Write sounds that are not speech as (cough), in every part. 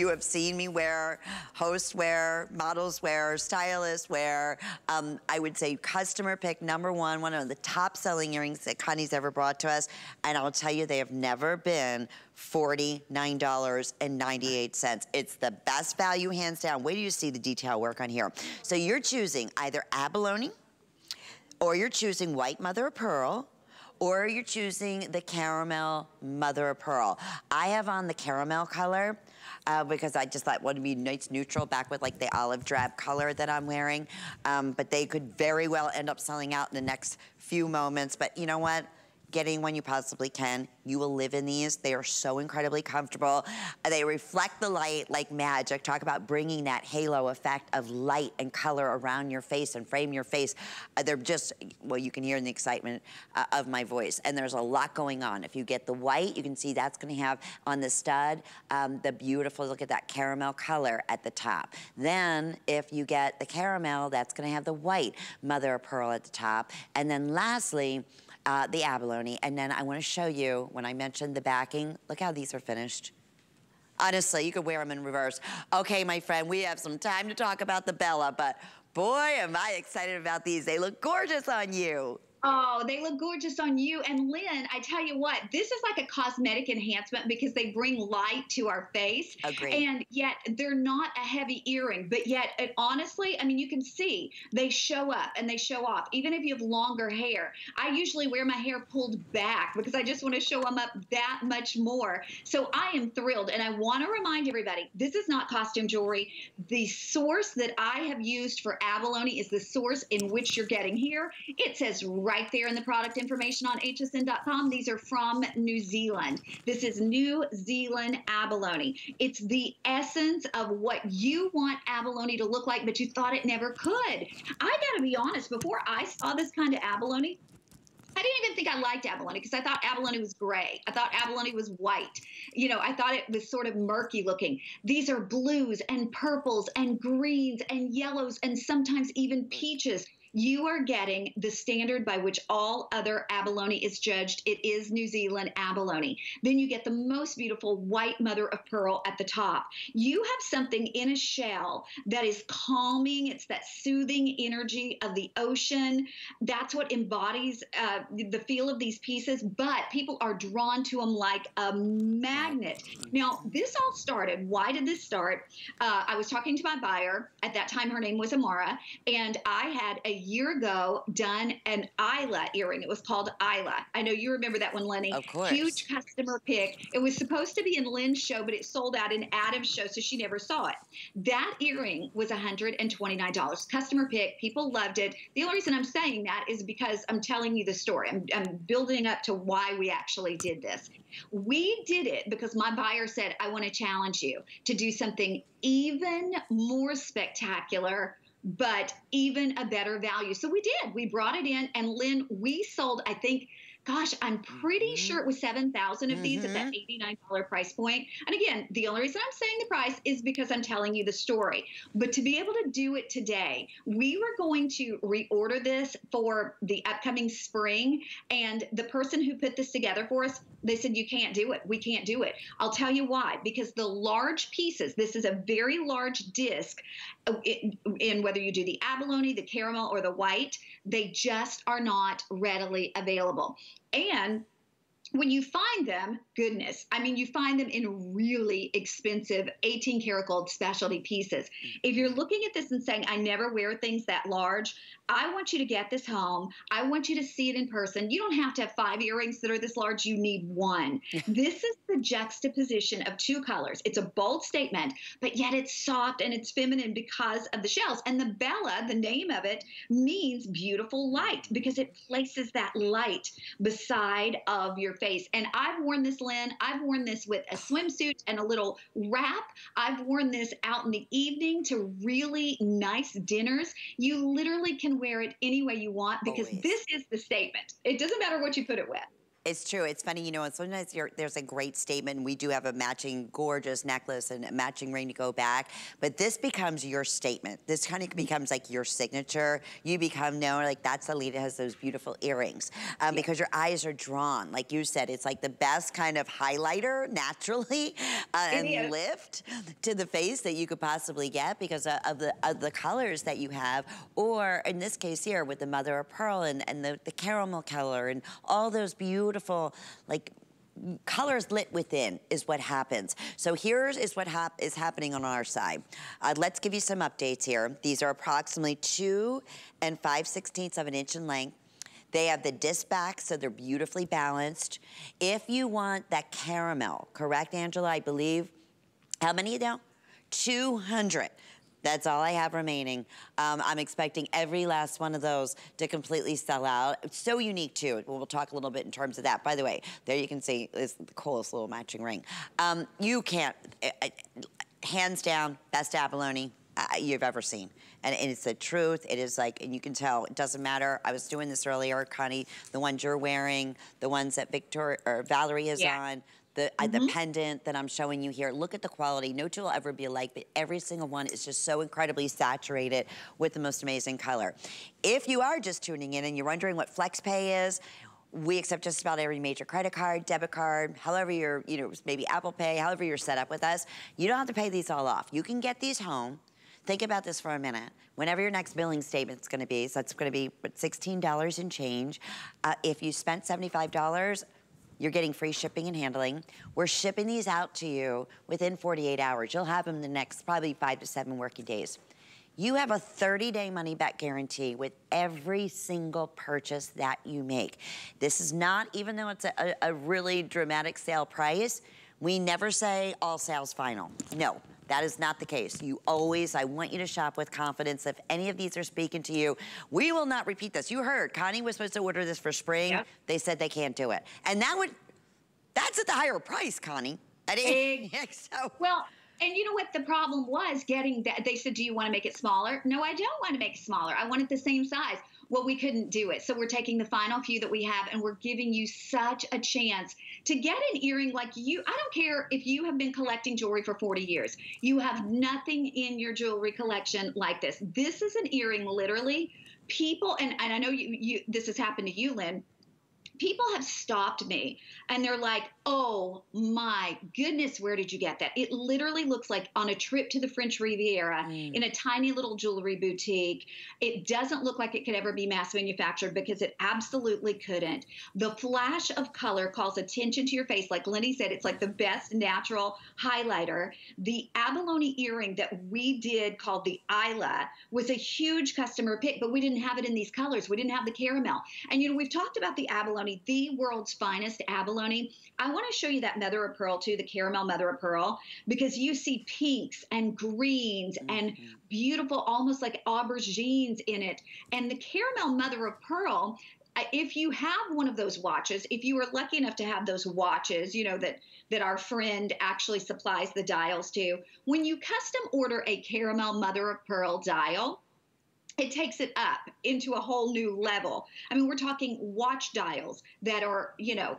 You have seen me wear, hosts wear, models wear, stylists wear. Um, I would say customer pick number one, one of the top selling earrings that Connie's ever brought to us. And I'll tell you, they have never been $49.98. It's the best value hands down. Wait till you see the detail work on here. So you're choosing either abalone, or you're choosing white mother of pearl, or you're choosing the caramel mother of pearl. I have on the caramel color uh, because I just thought would be nice neutral back with like the olive drab color that I'm wearing. Um, but they could very well end up selling out in the next few moments. But you know what? Getting one you possibly can. You will live in these. They are so incredibly comfortable. They reflect the light like magic. Talk about bringing that halo effect of light and color around your face and frame your face. Uh, they're just, well, you can hear in the excitement uh, of my voice. And there's a lot going on. If you get the white, you can see that's gonna have on the stud, um, the beautiful, look at that caramel color at the top. Then if you get the caramel, that's gonna have the white mother of pearl at the top. And then lastly, uh, the abalone. And then I wanna show you, when I mentioned the backing, look how these are finished. Honestly, you could wear them in reverse. Okay, my friend, we have some time to talk about the Bella, but boy, am I excited about these. They look gorgeous on you. Oh, they look gorgeous on you. And Lynn, I tell you what, this is like a cosmetic enhancement because they bring light to our face. Agree. And yet they're not a heavy earring, but yet it, honestly, I mean, you can see they show up and they show off. Even if you have longer hair, I usually wear my hair pulled back because I just want to show them up that much more. So I am thrilled. And I want to remind everybody, this is not costume jewelry. The source that I have used for abalone is the source in which you're getting here. It says right there in the product information on hsn.com. These are from New Zealand. This is New Zealand abalone. It's the essence of what you want abalone to look like, but you thought it never could. I got to be honest, before I saw this kind of abalone, I didn't even think I liked abalone because I thought abalone was gray. I thought abalone was white. You know, I thought it was sort of murky looking. These are blues and purples and greens and yellows and sometimes even peaches you are getting the standard by which all other abalone is judged. It is New Zealand abalone. Then you get the most beautiful white mother of pearl at the top. You have something in a shell that is calming. It's that soothing energy of the ocean. That's what embodies uh, the feel of these pieces, but people are drawn to them like a magnet. Now, this all started. Why did this start? Uh, I was talking to my buyer. At that time, her name was Amara, and I had a year ago done an Isla earring. It was called Isla. I know you remember that one, Lenny. Of course. Huge customer pick. It was supposed to be in Lynn's show, but it sold out in Adam's show, so she never saw it. That earring was $129. Customer pick. People loved it. The only reason I'm saying that is because I'm telling you the story. I'm, I'm building up to why we actually did this. We did it because my buyer said, I want to challenge you to do something even more spectacular but even a better value. So we did. We brought it in, and Lynn, we sold, I think, gosh, I'm pretty mm-hmm. sure it was 7,000 of mm-hmm. these at that mm-hmm. $89 price point. And again, the only reason I'm saying the price is because I'm telling you the story. But to be able to do it today, we were going to reorder this for the upcoming spring. And the person who put this together for us, they said, you can't do it. We can't do it. I'll tell you why. Because the large pieces, this is a very large disc, uh, in whether you do the abalone, the caramel, or the white, they just are not readily available. And when you find them, goodness, I mean, you find them in really expensive 18 karat gold specialty pieces. Mm-hmm. If you're looking at this and saying, I never wear things that large, I want you to get this home. I want you to see it in person. You don't have to have five earrings that are this large. You need one. (laughs) this is the juxtaposition of two colors. It's a bold statement, but yet it's soft and it's feminine because of the shells. And the Bella, the name of it, means beautiful light mm-hmm. because it places that light beside of your face. And I've worn this, Lynn. I've worn this with a swimsuit and a little wrap. I've worn this out in the evening to really nice dinners. You literally can wear it any way you want because Always. this is the statement. It doesn't matter what you put it with. It's true. It's funny, you know, sometimes there's a great statement. We do have a matching gorgeous necklace and a matching ring to go back, but this becomes your statement. This kind of becomes like your signature. You become known, like that's the lead that has those beautiful earrings um, because your eyes are drawn. Like you said, it's like the best kind of highlighter (laughs) naturally uh, and lift to the face that you could possibly get because of the, of the colors that you have, or in this case here with the mother of pearl and, and the, the caramel color and all those beautiful like colors lit within is what happens. So here is what hap is happening on our side. Uh, let's give you some updates here. These are approximately two and five sixteenths of an inch in length. They have the disc back, so they're beautifully balanced. If you want that caramel, correct, Angela, I believe, how many now? 200. That's all I have remaining. Um, I'm expecting every last one of those to completely sell out. It's so unique too. We'll talk a little bit in terms of that. By the way, there you can see is the coolest little matching ring. Um, you can't, uh, hands down, best abalone uh, you've ever seen. And, and, it's the truth. It is like, and you can tell, it doesn't matter. I was doing this earlier, Connie, the ones you're wearing, the ones that Victoria or Valerie is yeah. on, the, mm -hmm. the mm-hmm. pendant that I'm showing you here. Look at the quality. No two will ever be alike, but every single one is just so incredibly saturated with the most amazing color. If you are just tuning in and you're wondering what FlexPay is, we accept just about every major credit card, debit card, however you're, you know, maybe Apple Pay, however you're set up with us. You don't have to pay these all off. You can get these home. Think about this for a minute. Whenever your next billing statement is going to be, so that's going to be $16 and change. Uh, if you spent $75, you're getting free shipping and handling. We're shipping these out to you within 48 hours. You'll have them the next probably five to seven working days. You have a 30-day money-back guarantee with every single purchase that you make. This is not, even though it's a, a really dramatic sale price, we never say all sales final. No, that is not the case. You always, I want you to shop with confidence. If any of these are speaking to you, we will not repeat this. You heard, Connie was supposed to order this for spring. Yep. They said they can't do it. And that would, that's at the higher price, Connie. I didn't, (laughs) so. Well, and you know what the problem was getting that they said do you want to make it smaller no i don't want to make it smaller i want it the same size well, we couldn't do it. So we're taking the final few that we have and we're giving you such a chance to get an earring like you. I don't care if you have been collecting jewelry for 40 years. You have nothing in your jewelry collection like this. This is an earring, literally. People, and, and I know you, you this has happened to you, Lynn people have stopped me and they're like, oh my goodness, where did you get that? It literally looks like on a trip to the French Riviera mm. in a tiny little jewelry boutique. It doesn't look like it could ever be mass manufactured because it absolutely couldn't. The flash of color calls attention to your face. Like Lenny said, it's like the best natural highlighter. The abalone earring that we did called the Isla was a huge customer pick, but we didn't have it in these colors. We didn't have the caramel. And you know, we've talked about the abalone abalone, the world's finest abalone. I want to show you that mother of pearl too, the caramel mother of pearl, because you see pinks and greens mm-hmm. and beautiful, almost like aubergines in it. And the caramel mother of pearl, if you have one of those watches, if you are lucky enough to have those watches, you know that that our friend actually supplies the dials to, when you custom order a caramel mother of pearl dial, it takes it up into a whole new level. I mean, we're talking watch dials that are, you know,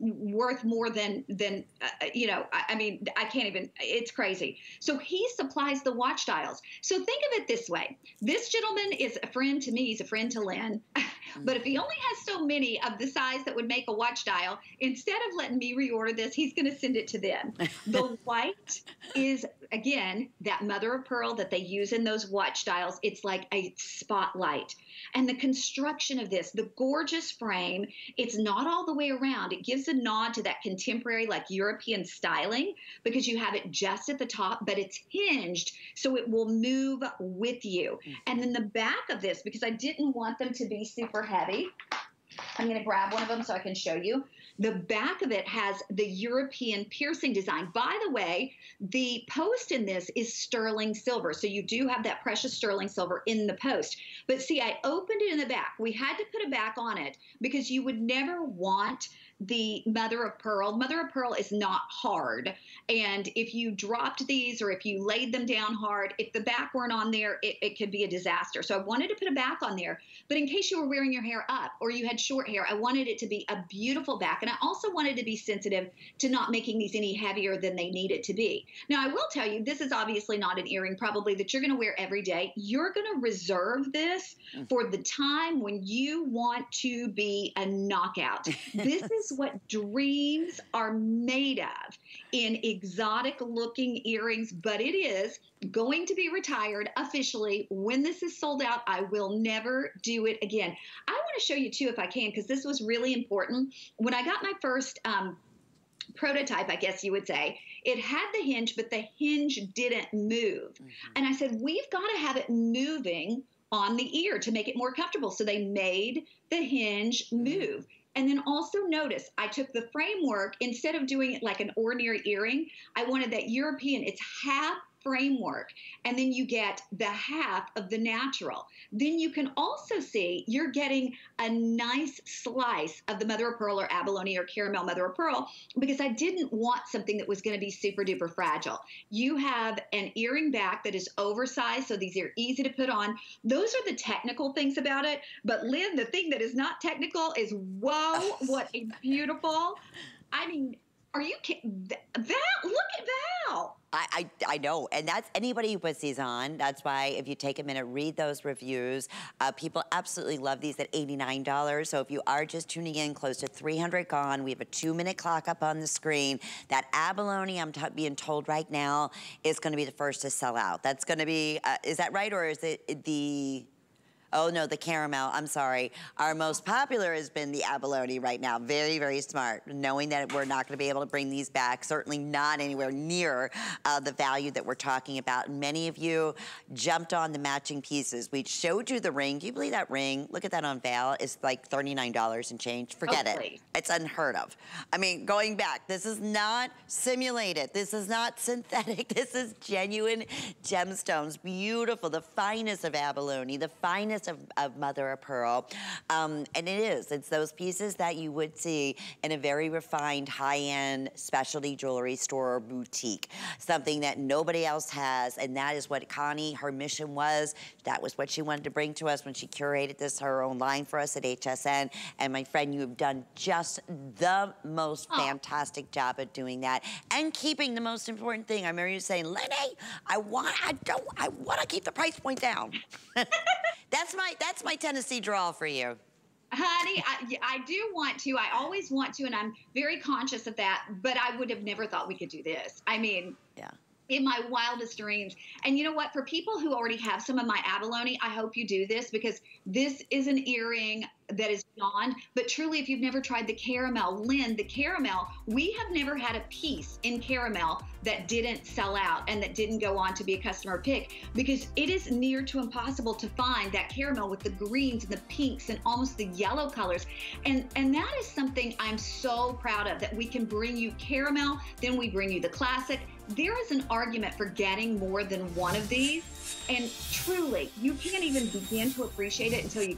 worth more than than uh, you know I, I, mean i can't even it's crazy. So he supplies the watch dials. So think of it this way. This gentleman is a friend to me. He's a friend to lynn. (laughs) But if he only has so many of the size that would make a watch dial instead of letting me reorder this he's going to send it to them. (laughs) The white is again that mother of pearl that they use in those watch dials it's like a spotlight and the construction of this the gorgeous frame it's not all the way around it gives a nod to that contemporary, like European styling because you have it just at the top, but it's hinged so it will move with you. Mm-hmm. And then the back of this, because I didn't want them to be super heavy, I'm going to grab one of them so I can show you. The back of it has the European piercing design. By the way, the post in this is sterling silver. So you do have that precious sterling silver in the post. But see, I opened it in the back. We had to put a back on it because you would never want the mother of pearl. Mother of pearl is not hard. And if you dropped these or if you laid them down hard, if the back weren't on there, it, it could be a disaster. So I wanted to put a back on there. But in case you were wearing your hair up or you had short hair, I wanted it to be a beautiful back. And I also wanted to be sensitive to not making these any heavier than they need it to be. Now, I will tell you, this is obviously not an earring probably that you're going to wear every day. You're going to reserve this mm. for the time when you want to be a knockout. this (laughs) is what dreams are made of in exotic looking earrings, but it is going to be retired officially. When this is sold out, I will never do it again. I want to show you too, if I can, because this was really important. When I got my first um, prototype, I guess you would say, it had the hinge, but the hinge didn't move. Mm-hmm. And I said, we've got to have it moving on the ear to make it more comfortable. So they made the hinge mm-hmm. move. And then also notice I took the framework instead of doing it like an ordinary earring, I wanted that European, it's half framework and then you get the half of the natural. Then you can also see you're getting a nice slice of the mother of pearl or abalone or caramel mother of pearl because I didn't want something that was going to be super duper fragile. You have an earring back that is oversized, so these are easy to put on. Those are the technical things about it. But Lynn, the thing that is not technical is whoa, (laughs) what a beautiful. I mean, are you kidding? Val, look at Val. I, I, I, know, and that's anybody who puts these on. That's why if you take a minute, read those reviews. Uh, people absolutely love these at $89. So if you are just tuning in, close to 300 gone. We have a two-minute clock up on the screen. That abalone, I'm being told right now, is going to be the first to sell out. That's going to be, uh, is that right, or is it the Oh no, the caramel, I'm sorry. Our most popular has been the abalone right now. Very, very smart, knowing that we're not gonna be able to bring these back, certainly not anywhere near uh, the value that we're talking about. Many of you jumped on the matching pieces. We showed you the ring. Do you believe that ring? Look at that on Val. It's like $39 and change. Forget oh, it. It's unheard of. I mean, going back, this is not simulated. This is not (laughs) synthetic. This is genuine gemstones. Beautiful, the finest of abalone, the finest of, of mother of pearl. Um, and it is, it's those pieces that you would see in a very refined high-end specialty jewelry store or boutique. Something that nobody else has. And that is what Connie, her mission was. That was what she wanted to bring to us when she curated this, her own line for us at HSN. And my friend, you have done just the most oh. fantastic job at doing that and keeping the most important thing. I remember you saying, Lenny, I want, I don't, I want to keep the price point down. (laughs) That's my that's my Tennessee draw for you. Honey, I, I do want to. I always want to, and I'm very conscious of that. But I would have never thought we could do this. I mean, yeah in my wildest dreams. And you know what? For people who already have some of my abalone, I hope you do this because this is an earring that is beyond. But truly, if you've never tried the caramel, Lynn, the caramel, we have never had a piece in caramel that didn't sell out and that didn't go on to be a customer pick because it is near to impossible to find that caramel with the greens and the pinks and almost the yellow colors. And and that is something I'm so proud of that we can bring you caramel, then we bring you the classic. There is an argument for getting more than one of these. And truly, you can't even begin to appreciate it until you